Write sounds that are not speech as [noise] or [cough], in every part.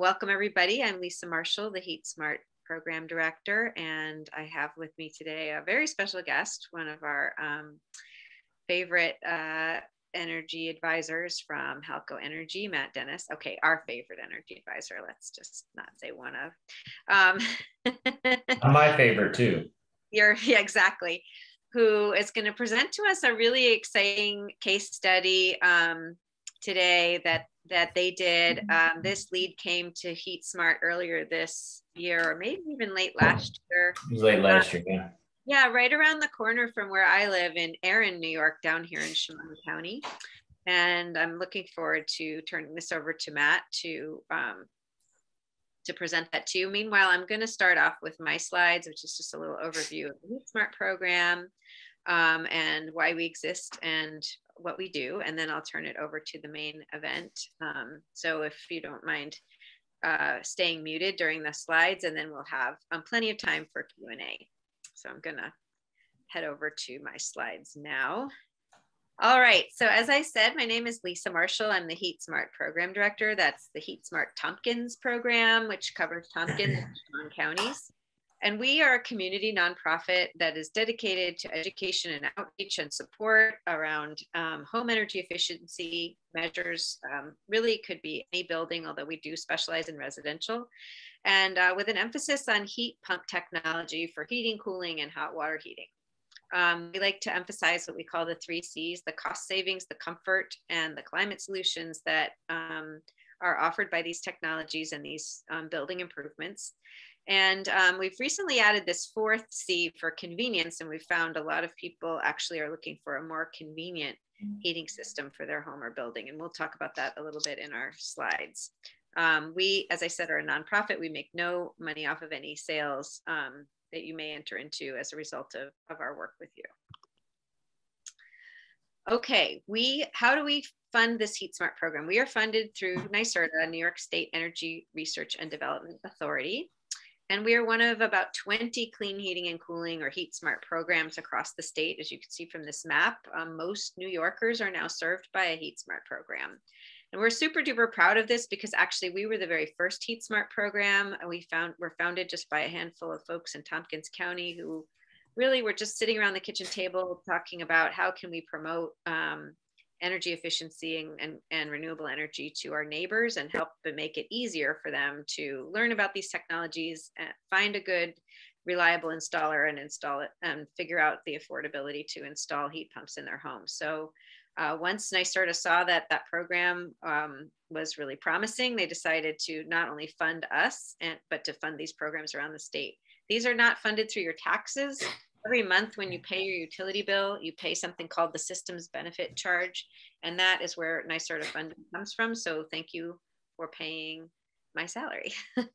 Welcome, everybody. I'm Lisa Marshall, the Heat Smart Program Director, and I have with me today a very special guest, one of our um, favorite uh, energy advisors from Halco Energy, Matt Dennis. Okay, our favorite energy advisor. Let's just not say one of. Um, [laughs] My favorite too. You're [laughs] yeah, exactly. Who is going to present to us a really exciting case study um, today that that they did. Um, this lead came to Heat Smart earlier this year, or maybe even late last year. It was late last year, yeah. Yeah, right around the corner from where I live in Erin, New York, down here in Chemung County. And I'm looking forward to turning this over to Matt to um, to present that to you. Meanwhile, I'm going to start off with my slides, which is just a little overview of the Heat Smart program um, and why we exist and what we do, and then I'll turn it over to the main event. Um, so if you don't mind uh, staying muted during the slides, and then we'll have um, plenty of time for Q&A. So I'm gonna head over to my slides now. All right, so as I said, my name is Lisa Marshall. I'm the Heat Smart Program Director. That's the Heat Smart Tompkins program, which covers Tompkins and counties. And we are a community nonprofit that is dedicated to education and outreach and support around um, home energy efficiency measures. Um, really could be any building, although we do specialize in residential. And uh, with an emphasis on heat pump technology for heating, cooling, and hot water heating. Um, we like to emphasize what we call the three C's, the cost savings, the comfort, and the climate solutions that um, are offered by these technologies and these um, building improvements. And um, we've recently added this fourth C for convenience, and we've found a lot of people actually are looking for a more convenient heating system for their home or building. And we'll talk about that a little bit in our slides. Um, we, as I said, are a nonprofit. We make no money off of any sales um, that you may enter into as a result of, of our work with you. Okay, we how do we fund this Heat Smart program? We are funded through NYSERDA, New York State Energy Research and Development Authority. And we are one of about 20 clean heating and cooling or heat smart programs across the state. As you can see from this map, um, most New Yorkers are now served by a heat smart program. And we're super duper proud of this because actually we were the very first heat smart program. We found we're founded just by a handful of folks in Tompkins County who really were just sitting around the kitchen table talking about how can we promote um, energy efficiency and, and, and, renewable energy to our neighbors and help them make it easier for them to learn about these technologies, and find a good, reliable installer and install it and figure out the affordability to install heat pumps in their homes. So uh, once NYSERDA saw that that program um, was really promising, they decided to not only fund us, and, but to fund these programs around the state. These are not funded through your taxes every month when you pay your utility bill, you pay something called the systems benefit charge. And that is where NYSERDA funding comes from. So thank you for paying my salary. [laughs]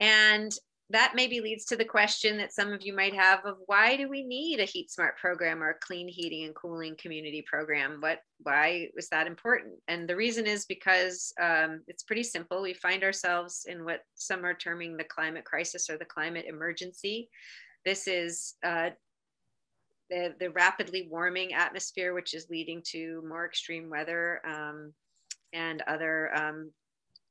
and that maybe leads to the question that some of you might have of why do we need a heat smart program or a clean heating and cooling community program? What why is that important? And the reason is because um, it's pretty simple. We find ourselves in what some are terming the climate crisis or the climate emergency. This is uh, the, the rapidly warming atmosphere which is leading to more extreme weather um, and other um,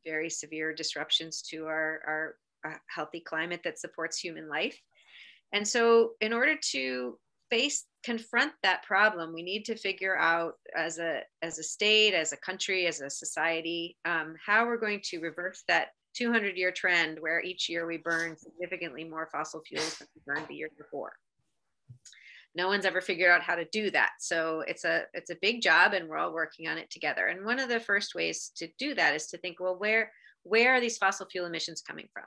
very severe disruptions to our, our a healthy climate that supports human life. And so, in order to face confront that problem, we need to figure out as a as a state, as a country, as a society, um, how we're going to reverse that 200 year trend where each year we burn significantly more fossil fuels than we burned the year before. No one's ever figured out how to do that. So it's a it's a big job and we're all working on it together. And one of the first ways to do that is to think, well, where where are these fossil fuel emissions coming from?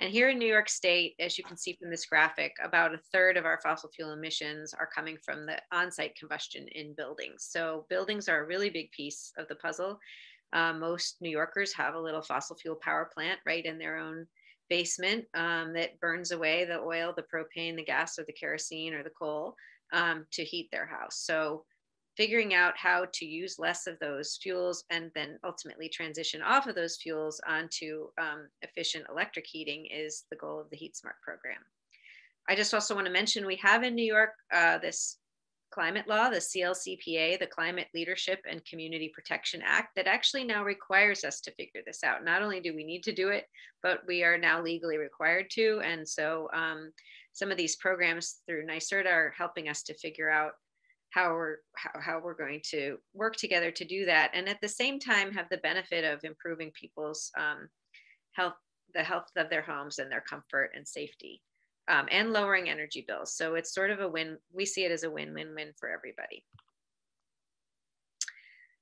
And here in New York State, as you can see from this graphic, about a third of our fossil fuel emissions are coming from the on-site combustion in buildings. So buildings are a really big piece of the puzzle. Uh, most New Yorkers have a little fossil fuel power plant right in their own basement um, that burns away the oil, the propane, the gas, or the kerosene or the coal um, to heat their house. So figuring out how to use less of those fuels and then ultimately transition off of those fuels onto um, efficient electric heating is the goal of the Heat Smart program. I just also want to mention we have in New York uh, this climate law, the CLCPA, the Climate Leadership and Community Protection Act, that actually now requires us to figure this out. Not only do we need to do it, but we are now legally required to. And so um, some of these programs through NYSERDA are helping us to figure out how we're how, how we're going to work together to do that and at the same time have the benefit of improving people's um, health the health of their homes and their comfort and safety um, and lowering energy bills so it's sort of a win we see it as a win-win-win for everybody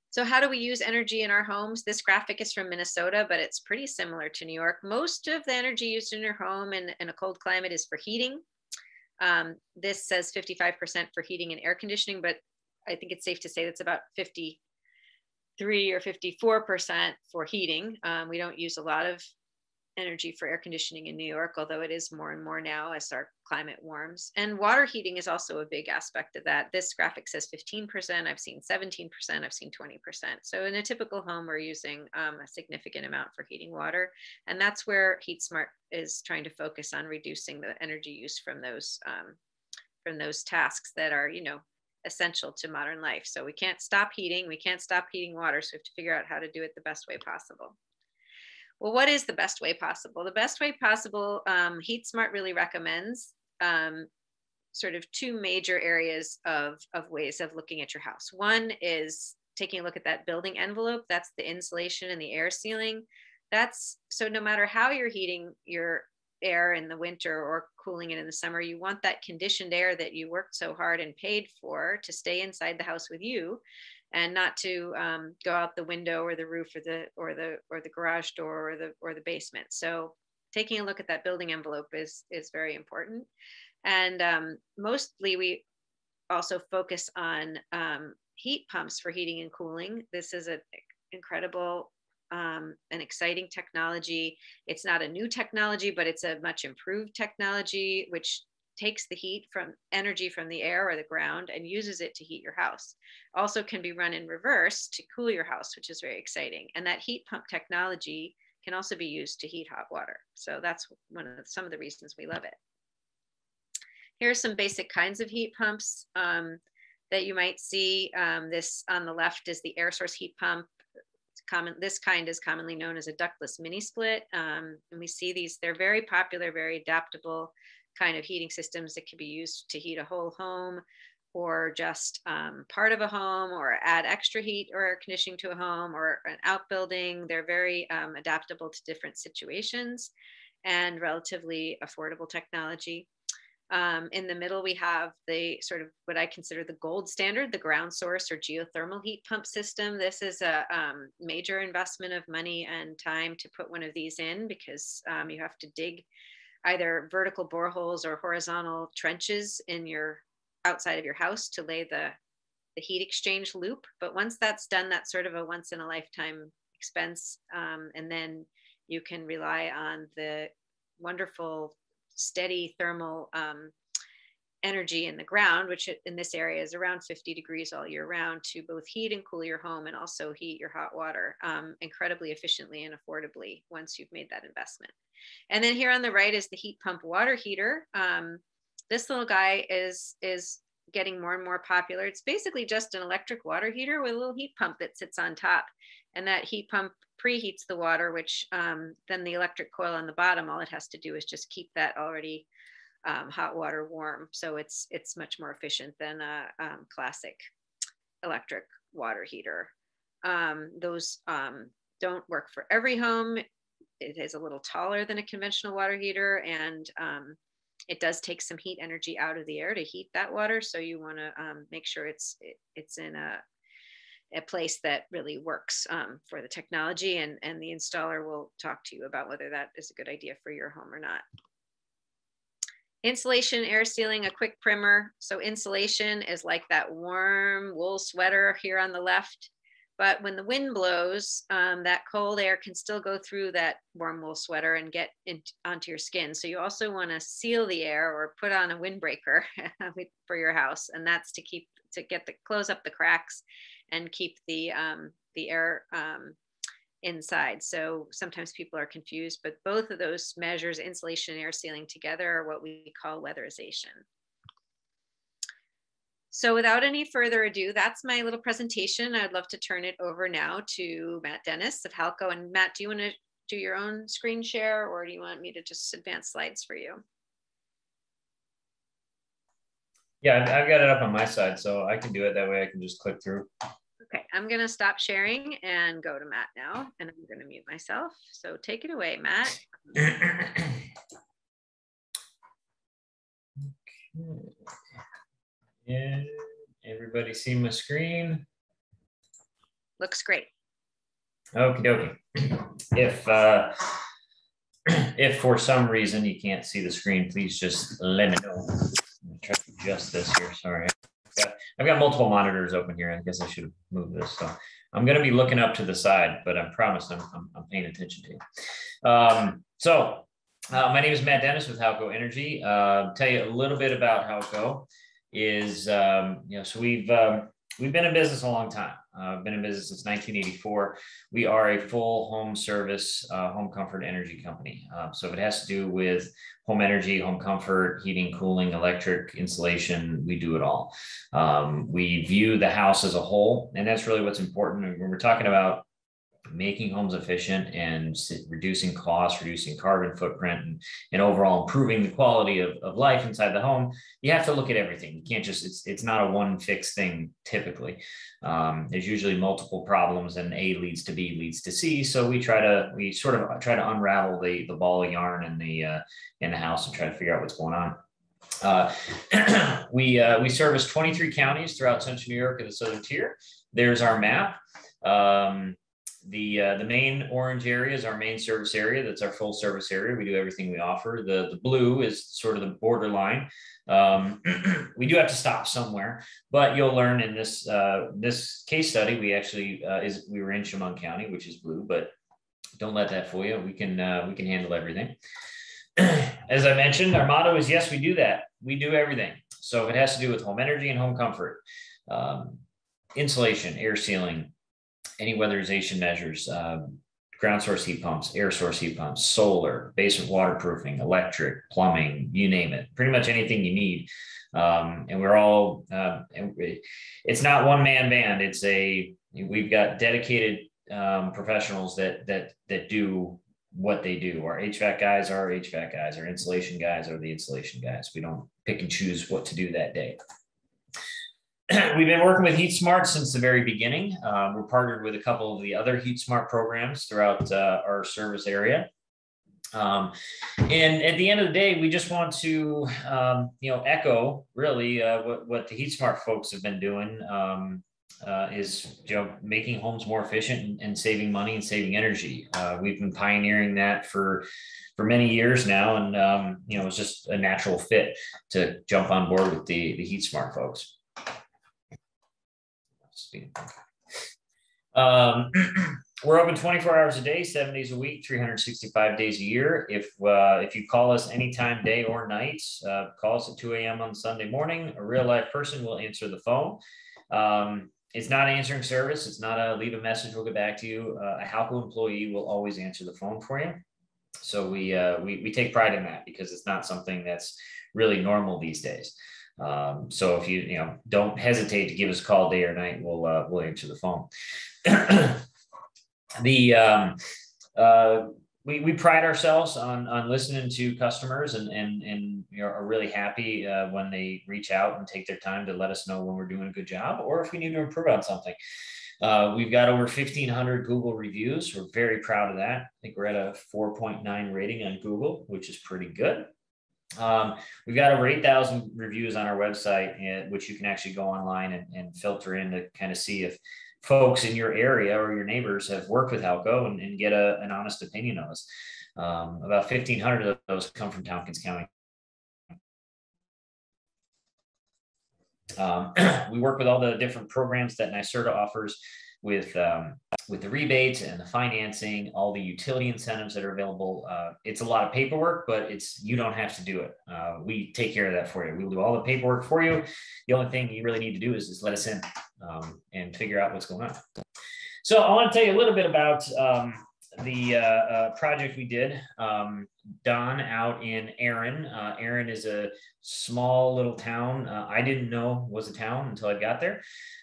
so how do we use energy in our homes? This graphic is from Minnesota, but it's pretty similar to New York. Most of the energy used in your home in, in a cold climate is for heating. Um, this says 55% for heating and air conditioning, but I think it's safe to say that's about 53 or 54% for heating. Um, we don't use a lot of energy for air conditioning in New York, although it is more and more now as our climate warms. And water heating is also a big aspect of that. This graphic says 15%, I've seen 17%, I've seen 20%. So in a typical home, we're using um, a significant amount for heating water. And that's where HeatSmart is trying to focus on reducing the energy use from those, um, from those tasks that are, you know, essential to modern life. So we can't stop heating, we can't stop heating water. So we have to figure out how to do it the best way possible. Well, what is the best way possible? The best way possible, um, HeatSmart really recommends um, sort of two major areas of, of ways of looking at your house. One is taking a look at that building envelope. That's the insulation and the air sealing. That's so no matter how you're heating your air in the winter or cooling it in the summer, you want that conditioned air that you worked so hard and paid for to stay inside the house with you and not to um, go out the window or the roof or the or the or the garage door or the or the basement. So taking a look at that building envelope is is very important. And um, mostly we also focus on um, heat pumps for heating and cooling. This is an incredible um, an exciting technology. It's not a new technology, but it's a much improved technology, which takes the heat from energy from the air or the ground and uses it to heat your house. Also can be run in reverse to cool your house, which is very exciting. And that heat pump technology can also be used to heat hot water. So that's one of the, some of the reasons we love it. Here are some basic kinds of heat pumps um, that you might see. Um, this on the left is the air source heat pump. Common, this kind is commonly known as a ductless mini split. Um, and we see these, they're very popular, very adaptable kind of heating systems that can be used to heat a whole home or just um, part of a home or add extra heat or air conditioning to a home or an outbuilding. They're very um, adaptable to different situations and relatively affordable technology. Um, in the middle, we have the sort of what I consider the gold standard, the ground source or geothermal heat pump system. This is a um, major investment of money and time to put one of these in because um, you have to dig either vertical boreholes or horizontal trenches in your outside of your house to lay the the heat exchange loop. But once that's done, that's sort of a once in a lifetime expense. Um, and then you can rely on the wonderful steady thermal um, energy in the ground, which in this area is around 50 degrees all year round, to both heat and cool your home and also heat your hot water um, incredibly efficiently and affordably once you've made that investment. And then here on the right is the heat pump water heater. Um, this little guy is, is getting more and more popular. It's basically just an electric water heater with a little heat pump that sits on top. And that heat pump preheats the water, which um, then the electric coil on the bottom, all it has to do is just keep that already um, hot water warm. So it's, it's much more efficient than a um, classic electric water heater. Um, those um, don't work for every home it is a little taller than a conventional water heater and um, it does take some heat energy out of the air to heat that water. So you want to um, make sure it's it, it's in a a place that really works um, for the technology and, and the installer will talk to you about whether that is a good idea for your home or not. Insulation, air sealing, a quick primer. So insulation is like that warm wool sweater here on the left. But when the wind blows, um, that cold air can still go through that warm wool sweater and get in, onto your skin. So you also want to seal the air or put on a windbreaker [laughs] for your house, and that's to keep to get the close up the cracks and keep the um, the air um, inside. So sometimes people are confused, but both of those measures, insulation and air sealing together, are what we call weatherization. So without any further ado, that's my little presentation. I'd love to turn it over now to Matt Dennis of Halco. And Matt, do you want to do your own screen share or do you want me to just advance slides for you? Yeah, I've got it up on my side, so I can do it that way. I can just click through. Okay, I'm gonna stop sharing and go to Matt now, and I'm gonna mute myself. So take it away, Matt. okay. Yeah, everybody see my screen? Looks great. Okie dokie. If uh, [clears throat] if for some reason you can't see the screen, please just let me know. I'm try to adjust this here. Sorry. I've got, I've got multiple monitors open here. I guess I should have moved this. So I'm going to be looking up to the side, but I promise I'm, I'm, I'm paying attention to you. Um, so uh, my name is Matt Dennis with Halco Energy. Uh, tell you a little bit about Halco is, um, you know, so we've, um, we've been in business a long time. I've uh, been in business since 1984. We are a full home service, uh, home comfort energy company. Uh, so if it has to do with home energy, home comfort, heating, cooling, electric, insulation, we do it all. Um, we view the house as a whole, and that's really what's important. When we're talking about making homes efficient and reducing costs, reducing carbon footprint, and, and overall improving the quality of, of life inside the home, you have to look at everything. You can't just, it's, it's not a one fixed thing typically. Um, there's usually multiple problems and A leads to B leads to C. So we try to, we sort of try to unravel the, the ball of yarn in the, uh, in the house and try to figure out what's going on. Uh, [clears throat] we uh, we service 23 counties throughout Central New York and the Southern Tier. There's our map. Um, the uh, the main orange area is our main service area. That's our full service area. We do everything we offer. The the blue is sort of the borderline. Um, [clears throat] we do have to stop somewhere, but you'll learn in this uh, this case study. We actually uh, is we were in Chemung County, which is blue, but don't let that fool you. We can uh, we can handle everything. [clears throat] As I mentioned, our motto is yes, we do that. We do everything. So if it has to do with home energy and home comfort, um, insulation, air sealing, any weatherization measures, um, ground source heat pumps, air source heat pumps, solar, basement waterproofing, electric, plumbing, you name it, pretty much anything you need. Um, and we're all, uh, it's not one man band. It's a, we've got dedicated um, professionals that, that, that do what they do. Our HVAC guys are HVAC guys, our insulation guys are the insulation guys. We don't pick and choose what to do that day. [clears throat] we've been working with Heat Smart since the very beginning. Um, we're partnered with a couple of the other Heat Smart programs throughout uh, our service area. Um, and at the end of the day, we just want to, um, you know, echo really uh, what, what the Heat Smart folks have been doing um, uh, is, you know, making homes more efficient and, and saving money and saving energy. Uh, we've been pioneering that for for many years now, and um, you know, it's just a natural fit to jump on board with the the Heat Smart folks. Um, [clears throat] we're open 24 hours a day, seven days a week, 365 days a year. If uh, if you call us anytime, day or night, uh, call us at 2 a.m. on Sunday morning. A real life person will answer the phone. Um, it's not answering service. It's not a leave a message. We'll get back to you. Uh, a Halco employee will always answer the phone for you. So we, uh, we we take pride in that because it's not something that's really normal these days. Um, so if you you know don't hesitate to give us a call day or night, we'll uh, we'll answer the phone. [clears throat] the um, uh, we, we pride ourselves on on listening to customers and and and you know, are really happy uh, when they reach out and take their time to let us know when we're doing a good job or if we need to improve on something. Uh, we've got over 1,500 Google reviews. We're very proud of that. I think we're at a 4.9 rating on Google, which is pretty good. Um, we've got over 8,000 reviews on our website, and, which you can actually go online and, and, filter in to kind of see if folks in your area or your neighbors have worked with Halco and, and get a, an honest opinion of us. Um, about 1,500 of those come from Tompkins County. Um, [clears throat] we work with all the different programs that NYSERDA offers with um, with the rebates and the financing, all the utility incentives that are available. Uh, it's a lot of paperwork, but it's you don't have to do it. Uh, we take care of that for you. We'll do all the paperwork for you. The only thing you really need to do is just let us in um, and figure out what's going on. So I want to tell you a little bit about um, the uh, uh, project we did, um, Don out in Erin. Uh, Erin is a small little town. Uh, I didn't know was a town until I got there.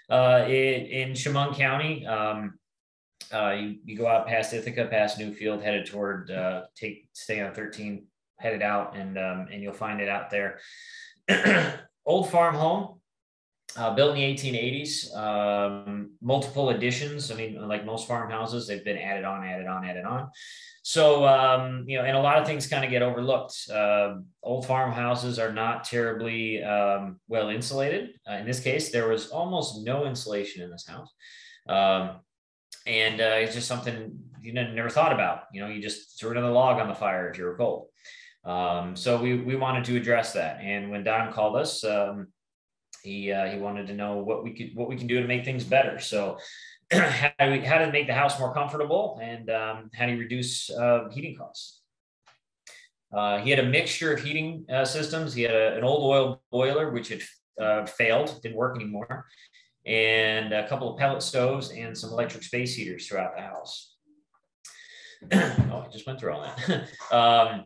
Uh, it, in Chemung County, um, uh, you, you go out past Ithaca, past Newfield, headed toward take stay on 13, headed out, and um, and you'll find it out there. [clears throat] Old farm home, uh, built in the 1880s, um, multiple additions. I mean, like most farmhouses, they've been added on, added on, added on. So, um, you know, and a lot of things kind of get overlooked. Uh, old farmhouses are not terribly um, well insulated. Uh, in this case, there was almost no insulation in this house. Um, and uh, it's just something you never thought about. You know, you just threw another log on the fire if you were cold. Um, so we, we wanted to address that. And when Don called us, he uh, he wanted to know what we could what we can do to make things better. So [clears throat] how do we how to make the house more comfortable and um, how do you reduce uh, heating costs? Uh, he had a mixture of heating uh, systems. He had a, an old oil boiler which had uh, failed, didn't work anymore, and a couple of pellet stoves and some electric space heaters throughout the house. [clears throat] oh, I just went through all that. [laughs] um,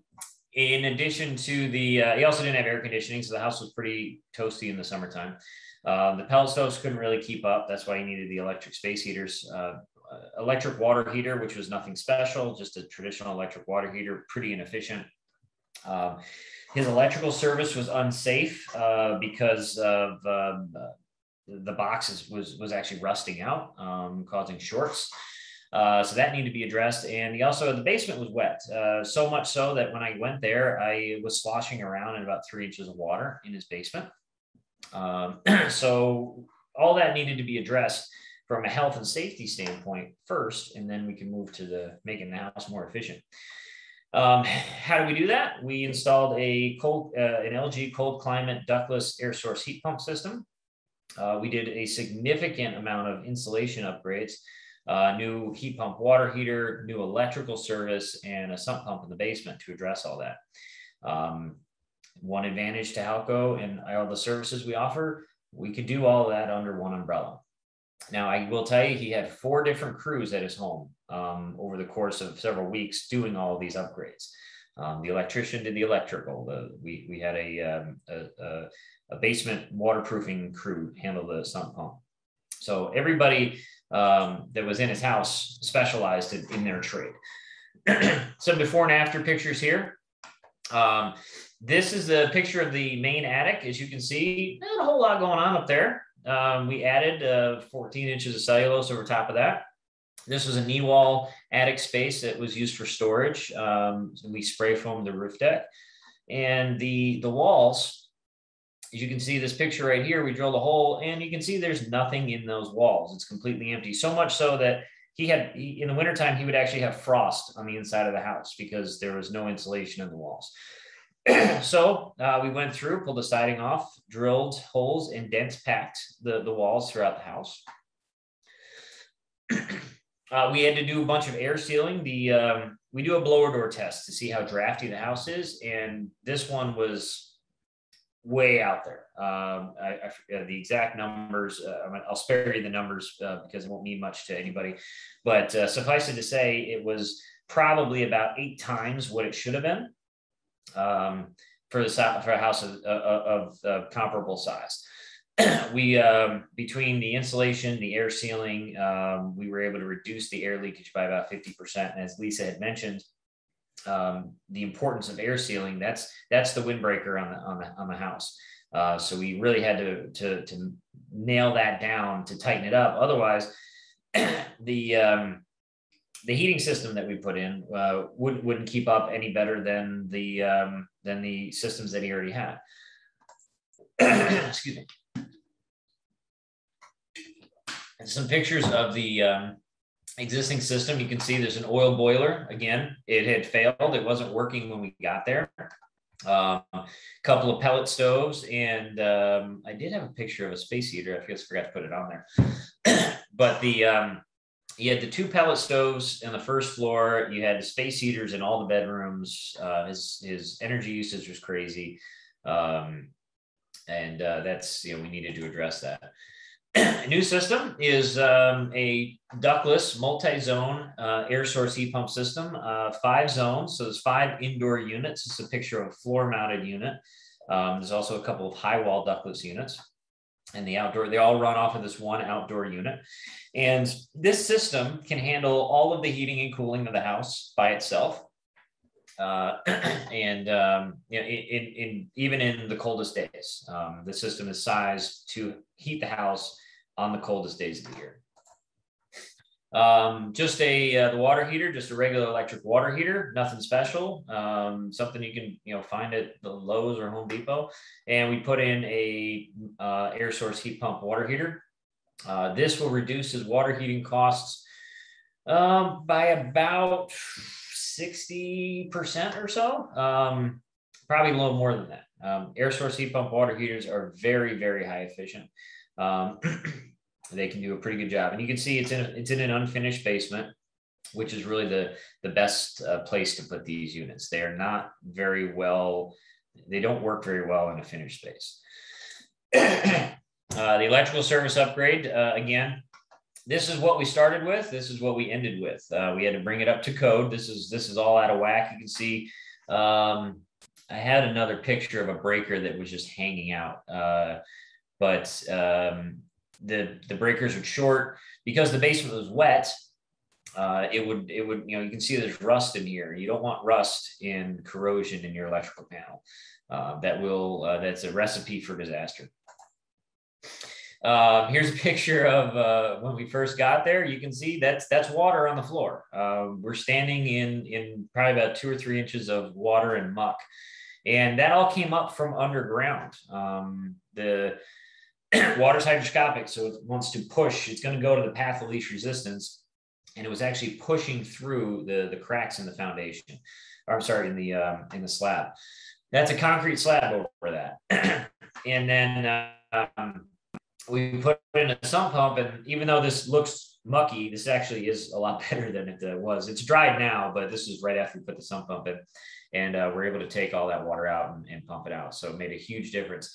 in addition to the, uh, he also didn't have air conditioning, so the house was pretty toasty in the summertime. Uh, the pellet stoves couldn't really keep up. That's why he needed the electric space heaters. Uh, electric water heater, which was nothing special, just a traditional electric water heater, pretty inefficient. Um, his electrical service was unsafe uh, because of um, the box was was actually rusting out, um, causing shorts. Uh, so that needed to be addressed. And he also, the basement was wet, uh, so much so that when I went there, I was sloshing around in about three inches of water in his basement. Um, [clears throat] so all that needed to be addressed from a health and safety standpoint first, and then we can move to the making the house more efficient. Um, how do we do that? We installed a cold, uh, an LG cold climate ductless air source heat pump system. Uh, we did a significant amount of insulation upgrades uh, new heat pump water heater, new electrical service, and a sump pump in the basement to address all that. Um, one advantage to Halco and all the services we offer, we could do all that under one umbrella. Now, I will tell you, he had four different crews at his home um, over the course of several weeks doing all these upgrades. Um, the electrician did the electrical. The, we, we had a, um, a, a, basement waterproofing crew handle the sump pump. So everybody um, that was in his house specialized in, in their trade. [clears throat] Some before and after pictures here. Um, this is a picture of the main attic. As you can see, not a whole lot going on up there. Um, we added uh, 14 inches of cellulose over top of that. This was a knee wall attic space that was used for storage. Um, we spray foamed the roof deck. And the, the walls as you can see this picture right here, we drilled a hole and you can see there's nothing in those walls. It's completely empty. So much so that he had, in the wintertime, he would actually have frost on the inside of the house because there was no insulation in the walls. [clears throat] so uh, we went through, pulled the siding off, drilled holes and dense packed the, the walls throughout the house. [clears throat] Uh, we had to do a bunch of air sealing. The um, we do a blower door test to see how drafty the house is, and this one was way out there. Um, I, I, the exact numbers. Uh, I'll spare you the numbers uh, because it won't mean much to anybody. But uh, suffice it to say, it was probably about eight times what it should have been um, for the for a house of, of, of comparable size. [clears throat] we um, between the insulation, the air sealing, um, we were able to reduce the air leakage by about fifty percent. And as Lisa had mentioned, um, the importance of air sealing. That's that's the windbreaker on the on the on the house. Uh, so we really had to, to to nail that down to tighten it up. Otherwise, [clears throat] the um, the heating system that we put in uh, wouldn't wouldn't keep up any better than the um, than the systems that he already had. [clears throat] Excuse me. And some pictures of the um, existing system, you can see there's an oil boiler. Again, it had failed. It wasn't working when we got there. Um, a couple of pellet stoves, and um, I did have a picture of a space heater. I just forgot to put it on there. [clears throat] but the um, you had the two pellet stoves in the first floor. You had the space heaters in all the bedrooms. Uh, his his energy usage was crazy, um, and uh, that's you know we needed to address that. New system is um, a ductless multi-zone uh, air source heat pump system, uh, five zones. So there's five indoor units. It's a picture of a floor mounted unit. Um, there's also a couple of high wall ductless units and the outdoor, they all run off of this one outdoor unit. And this system can handle all of the heating and cooling of the house by itself. Uh, [clears throat] and um, you know, in, in, even in the coldest days, um, the system is sized to heat the house on the coldest days of the year. Um, just a uh, the water heater, just a regular electric water heater, nothing special. Um, something you can you know find at the Lowe's or Home Depot. And we put in a uh, air source heat pump water heater. Uh, this will reduce his water heating costs um, by about sixty percent or so. Um, probably a little more than that. Um, air source heat pump water heaters are very very high efficient. Um, [clears throat] they can do a pretty good job. And you can see it's in a, it's in an unfinished basement, which is really the the best uh, place to put these units. They are not very well. They don't work very well in a finished space. [clears throat] uh, the electrical service upgrade uh, again. This is what we started with. This is what we ended with. Uh, we had to bring it up to code. This is this is all out of whack. You can see. Um, I had another picture of a breaker that was just hanging out, uh, but um, the the breakers would short because the basement was wet. Uh, it would it would you know you can see there's rust in here. You don't want rust and corrosion in your electrical panel. Uh, that will uh, that's a recipe for disaster. Uh, here's a [laughs] picture of uh, when we first got there. You can see that's that's water on the floor. Uh, we're standing in in probably about two or three inches of water and muck, and that all came up from underground. Um, the [clears throat] water's hydroscopic, so it wants to push. It's going to go to the path of least resistance, and it was actually pushing through the the cracks in the foundation. Or, I'm sorry, in the um, in the slab. That's a concrete slab over that, [clears throat] and then um, we put in a sump pump. And even though this looks mucky, this actually is a lot [laughs] better than it uh, was. It's dried now, but this is right after we put the sump pump in, and uh, we're able to take all that water out and, and pump it out. So it made a huge difference.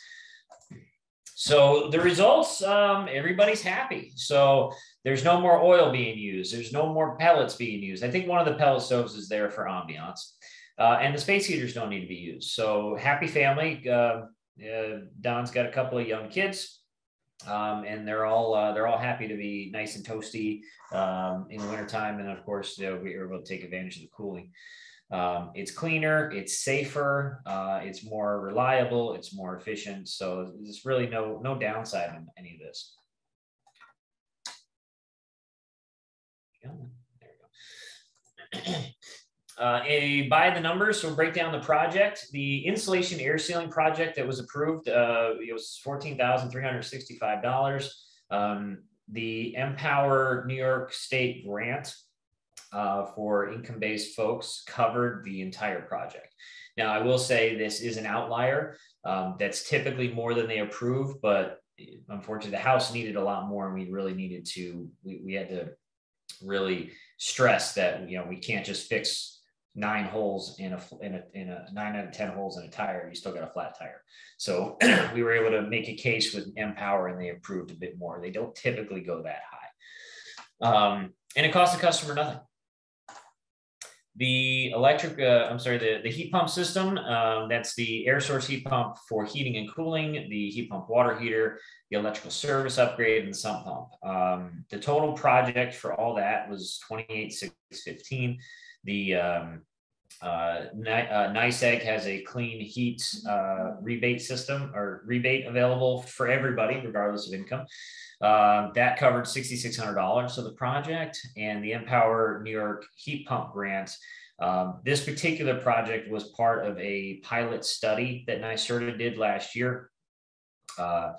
So the results, um, everybody's happy. So there's no more oil being used. There's no more pellets being used. I think one of the pellet stoves is there for ambiance. Uh, and the space heaters don't need to be used. So happy family. Uh, uh, Don's got a couple of young kids, um, and they're all uh, they're all happy to be nice and toasty um, in the wintertime. And of course, you know, we are able to take advantage of the cooling. Um, it's cleaner, it's safer, uh, it's more reliable, it's more efficient. So there's really no no downside in any of this. There we go. Uh, a by the numbers, so break down the project. The insulation air sealing project that was approved, uh, it was fourteen thousand three hundred sixty-five dollars. Um, the Empower New York State grant uh, for income based folks covered the entire project. Now, I will say this is an outlier. Um, that's typically more than they approve, but unfortunately, the House needed a lot more, and we really needed to, we, we had to really stress that, you know, we can't just fix nine holes in a, in a in a nine out of ten holes in a tire you still got a flat tire so [clears throat] we were able to make a case with empower and they approved a bit more they don't typically go that high um, and it costs the customer nothing the electric, uh, I'm sorry, the, the heat pump system, um, that's the air source heat pump for heating and cooling, the heat pump water heater, the electrical service upgrade, and the sump pump. Um, the total project for all that was 28,615. The um, uh, uh, NYSEG has a clean heat uh, rebate system or rebate available for everybody, regardless of income. Uh, that covered $6,600 of the project and the Empower New York heat pump grant. Um, this particular project was part of a pilot study that NYSERDA did last year. Uh,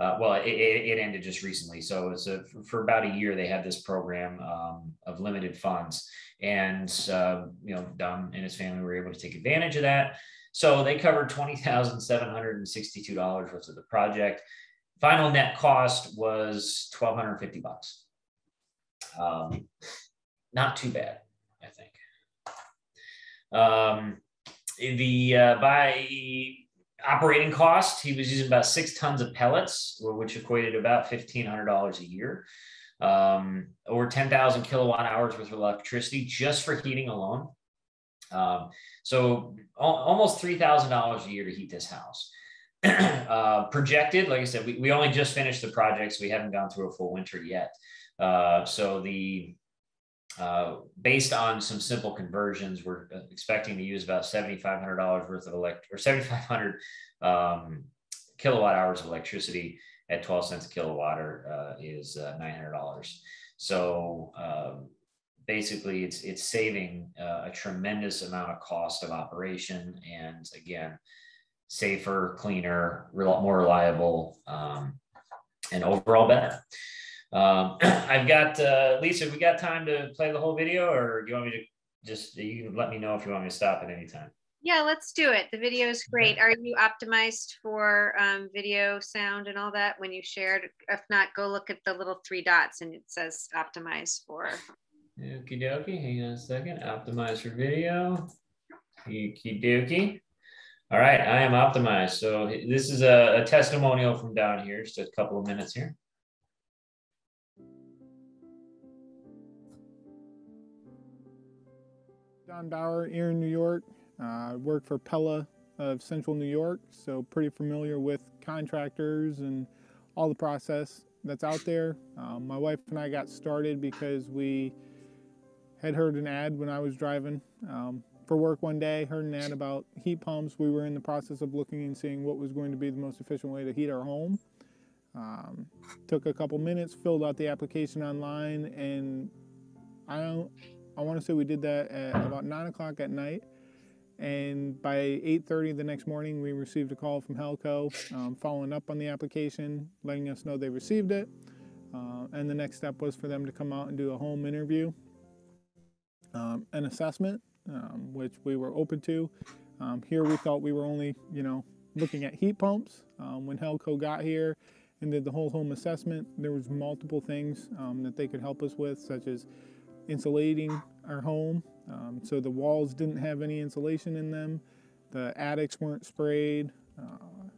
uh, well, it, it, ended just recently. So it's a, for about a year, they had this program um, of limited funds. And, uh, you know, Don and his family were able to take advantage of that. So they covered $20,762 worth of the project. Final net cost was 1250 bucks. Um, not too bad, I think. Um, the uh, by operating cost, he was using about six tons of pellets, which equated about $1,500 a year. Um, over 10,000 kilowatt hours worth of electricity just for heating alone. Um, so al- almost $3,000 a year to heat this house. [clears throat] uh, projected, like I said, we, we only just finished the project, so we haven't gone through a full winter yet. Uh, so the uh, based on some simple conversions, we're expecting to use about $7,500 worth of elect or 7,500 um, kilowatt hours of electricity at 12 cents a kilowatt uh, is uh, $900. So um, basically it's, it's saving uh, a tremendous amount of cost of operation. And again, safer, cleaner, more reliable, um, and overall better. Um, [clears throat] I've got uh, Lisa. We got time to play the whole video, or do you want me to just you can let me know if you want me to stop at any time? Yeah, let's do it. The video is great. Are you optimized for um, video, sound, and all that when you shared? If not, go look at the little three dots and it says optimize for. Okie dokie. Hang on a second. Optimize for video. Okie dokie. All right, I am optimized. So this is a, a testimonial from down here, just a couple of minutes here. John Bauer here in New York. Uh, I work for Pella of Central New York, so pretty familiar with contractors and all the process that's out there. Um, my wife and I got started because we had heard an ad when I was driving um, for work one day, heard an ad about heat pumps. We were in the process of looking and seeing what was going to be the most efficient way to heat our home. Um, took a couple minutes, filled out the application online, and I don't I want to say we did that at about nine o'clock at night. And by 8:30 the next morning, we received a call from Halco, um, following up on the application, letting us know they received it. Uh, and the next step was for them to come out and do a home interview, um, an assessment, um, which we were open to. Um, here we thought we were only, you know, looking at heat pumps. Um, when Halco got here and did the whole home assessment, there was multiple things um, that they could help us with, such as insulating our home. Um, so the walls didn't have any insulation in them. The attics weren't sprayed. Uh,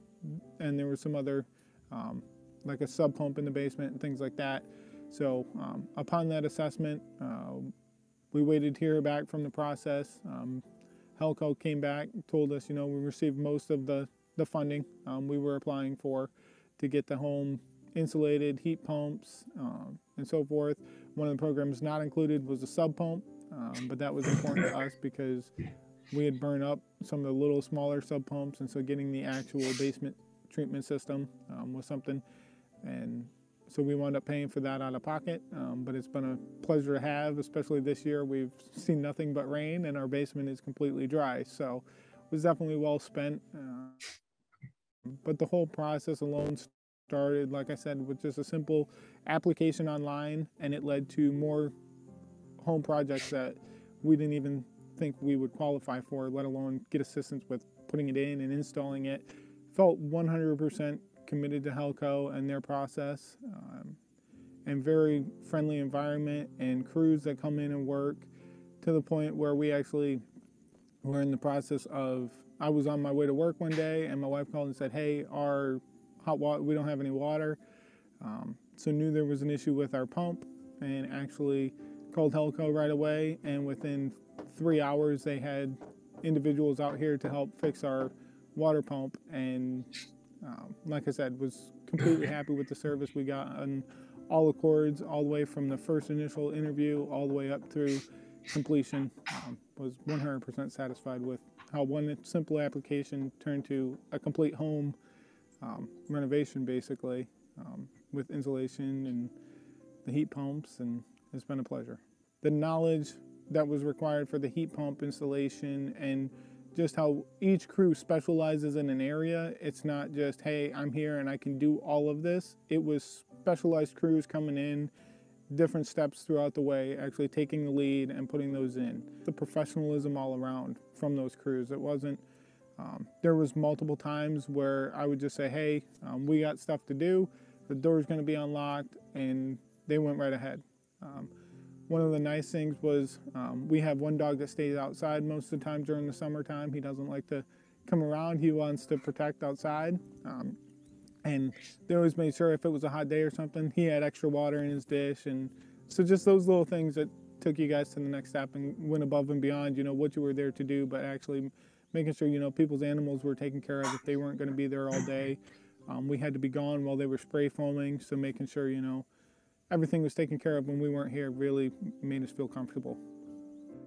and there was some other, um, like a sub pump in the basement and things like that. So um, upon that assessment, uh, we waited to hear back from the process. Um, Halco came back, told us, you know, we received most of the, the funding um, we were applying for to get the home insulated, heat pumps, um, and so forth. One of the programs not included was a sub pump, um, but that was important to us because we had burned up some of the little smaller sub pumps, and so getting the actual basement treatment system um, was something. And so we wound up paying for that out of pocket, um, but it's been a pleasure to have, especially this year. We've seen nothing but rain, and our basement is completely dry. So it was definitely well spent. Uh, but the whole process alone started, like I said, with just a simple application online, and it led to more home projects that we didn't even think we would qualify for, let alone get assistance with putting it in and installing it. Felt 100% committed to Halco and their process, um, and very friendly environment and crews that come in and work to the point where we actually were in the process of. I was on my way to work one day, and my wife called and said, "Hey, our hot water. We don't have any water. Um, so knew there was an issue with our pump and actually called Halco right away. And within three hours, they had individuals out here to help fix our water pump. And um, like I said, was completely happy with the service we got on all accords, all the way from the first initial interview all the way up through completion. Um, was 100% satisfied with how one simple application turned to a complete home um, renovation basically um, with insulation and the heat pumps, and it's been a pleasure. The knowledge that was required for the heat pump installation and just how each crew specializes in an area. It's not just, hey, I'm here and I can do all of this. It was specialized crews coming in, different steps throughout the way, actually taking the lead and putting those in. The professionalism all around from those crews. It wasn't um, there was multiple times where I would just say, "Hey, um, we got stuff to do. The door's going to be unlocked," and they went right ahead. Um, one of the nice things was um, we have one dog that stays outside most of the time during the summertime. He doesn't like to come around, he wants to protect outside. Um, and they always made sure if it was a hot day or something, he had extra water in his dish. And so just those little things that took you guys to the next step and went above and beyond, you know, what you were there to do, but actually making sure, you know, people's animals were taken care of if they weren't going to be there all day. Um, we had to be gone while they were spray foaming, so making sure, you know, everything was taken care of when we weren't here really made us feel comfortable.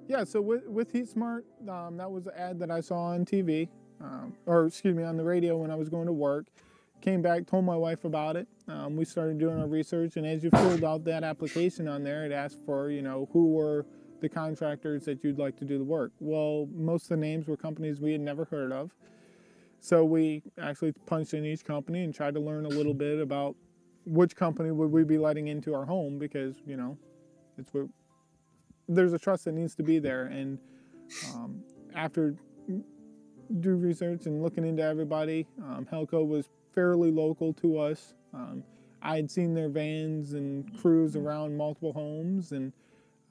Yeah, so with, with HeatSmart, um, that was an ad that I saw on TV, um, or excuse me, on the radio when I was going to work. Came back, told my wife about it. Um, we started doing our research, and as you filled out that application on there, it asked for, you know, who were the contractors that you'd like to do the work. Well, most of the names were companies we had never heard of. So we actually punched in each company and tried to learn a little bit about which company would we be letting into our home because you know it's what there's a trust that needs to be there. And um, after do research and looking into everybody um, Halco was fairly local to us. Um, i had seen their vans and crews around multiple homes. And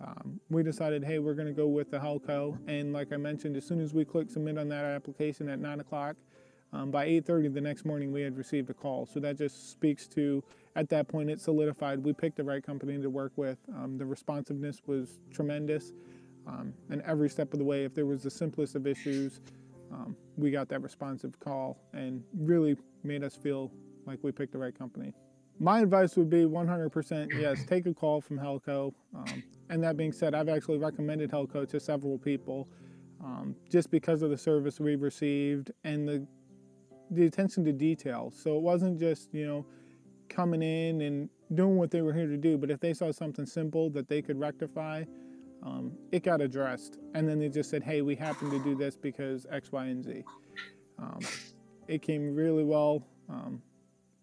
um, we decided hey we're going to go with the Halco. And like i mentioned as soon as we clicked submit on that application at 9 o'clock um, by 8.30 the next morning we had received a call. So that just speaks to at that point it solidified. We picked the right company to work with. Um, the responsiveness was tremendous. Um, and every step of the way if there was the simplest of issues um, we got that responsive call and really made us feel like we picked the right company. My advice would be 100% yes take a call from Halco. Um, and that being said i've actually recommended Halco to several people um, just because of the service we've received and the the attention to detail. So it wasn't just, you know, coming in and doing what they were here to do, but if they saw something simple that they could rectify, um, it got addressed. And then they just said, hey, we happen to do this because X, Y, and Z. Um, it came really well um,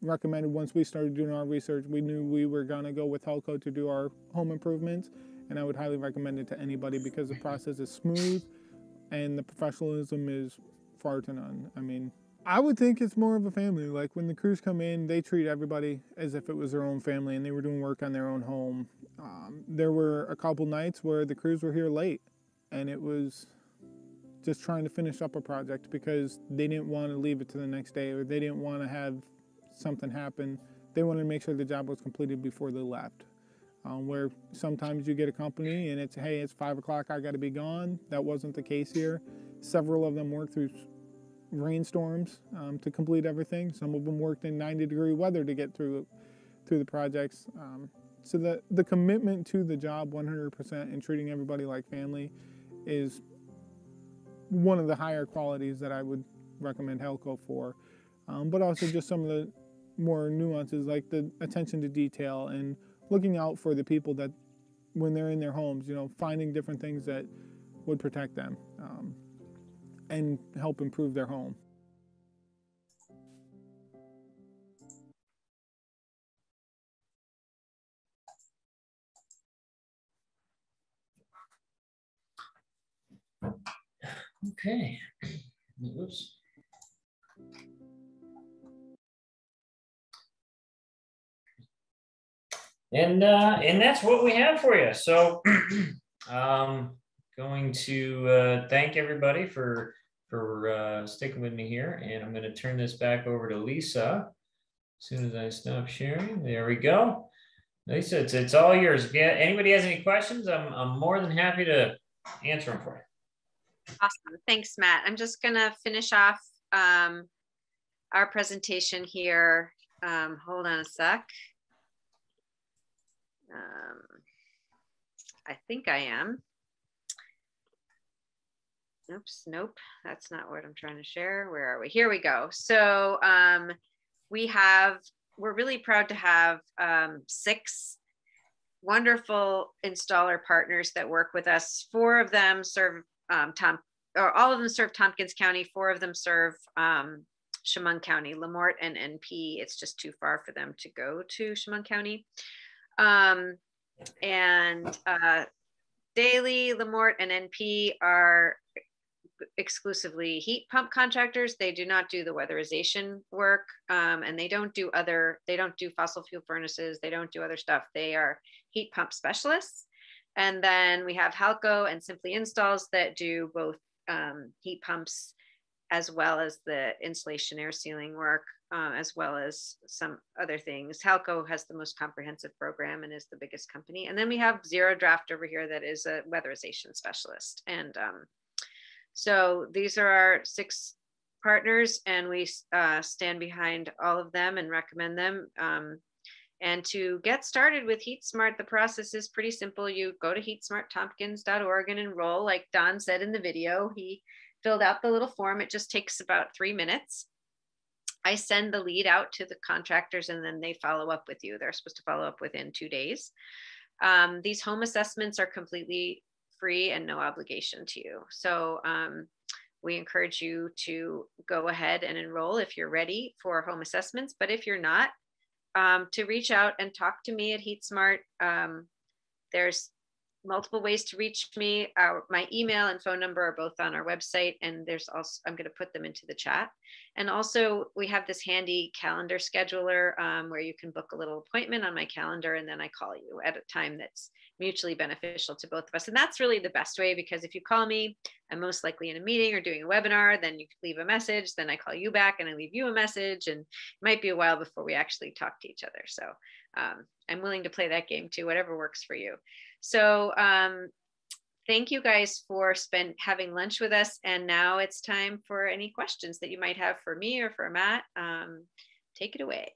recommended once we started doing our research. We knew we were going to go with Helco to do our home improvements, and I would highly recommend it to anybody because the process is smooth and the professionalism is far to none. I mean, I would think it's more of a family. Like when the crews come in, they treat everybody as if it was their own family and they were doing work on their own home. Um, there were a couple nights where the crews were here late and it was just trying to finish up a project because they didn't want to leave it to the next day or they didn't want to have something happen. They wanted to make sure the job was completed before they left. Um, where sometimes you get a company and it's, hey, it's five o'clock, I got to be gone. That wasn't the case here. Several of them worked through rainstorms um, to complete everything. Some of them worked in 90 degree weather to get through through the projects. Um, so the the commitment to the job 100% and treating everybody like family is one of the higher qualities that I would recommend Helco for. Um, but also just some of the more nuances like the attention to detail and looking out for the people that when they're in their homes, you know, finding different things that would protect them. Um, and help improve their home. Okay. Oops. And uh, and that's what we have for you. So [clears throat] um, going to uh, thank everybody for for uh, sticking with me here, and I'm going to turn this back over to Lisa as soon as I stop sharing. There we go. Lisa, it's, it's all yours. If you, anybody has any questions, I'm, I'm more than happy to answer them for you. Awesome. Thanks, Matt. I'm just going to finish off um, our presentation here. Um, hold on a sec. Um, I think I am oops, nope, that's not what I'm trying to share. Where are we? Here we go. So um, we have, we're really proud to have um, six wonderful installer partners that work with us. Four of them serve um, Tom, or all of them serve Tompkins County. Four of them serve um, Chemung County, Lamort and NP. It's just too far for them to go to Chemung County. Um, and uh, Daly, Lamort, and NP are exclusively heat pump contractors. They do not do the weatherization work, um, and they don't do other. They don't do fossil fuel furnaces. They don't do other stuff. They are heat pump specialists. And then we have Halco and Simply Installs that do both um, heat pumps as well as the insulation air sealing work, uh, as well as some other things. Halco has the most comprehensive program and is the biggest company. And then we have Zero Draft over here that is a weatherization specialist. And um, so these are our six partners and we uh, stand behind all of them and recommend them. Um, and to get started with HeatSmart, the process is pretty simple. You go to heatsmarttompkins.org and enroll, like Don said in the video. He filled out the little form. It just takes about three minutes. I send the lead out to the contractors and then they follow up with you. They're supposed to follow up within two days. Um, these home assessments are completely free and no obligation to you. So um, we encourage you to go ahead and enroll if you're ready for home assessments. But if you're not, um, to reach out and talk to me at HeatSmart. Um, there's multiple ways to reach me. Our, my email and phone number are both on our website, and there's also I'm going to put them into the chat. And also, we have this handy calendar scheduler um, where you can book a little appointment on my calendar, and then I call you at a time that's mutually beneficial to both of us. And that's really the best way because if you call me, I'm most likely in a meeting or doing a webinar, then you leave a message, then I call you back and I leave you a message, and it might be a while before we actually talk to each other. So um, I'm willing to play that game too, whatever works for you. So um, thank you guys for spend having lunch with us. And now it's time for any questions that you might have for me or for Matt. Um, take it away.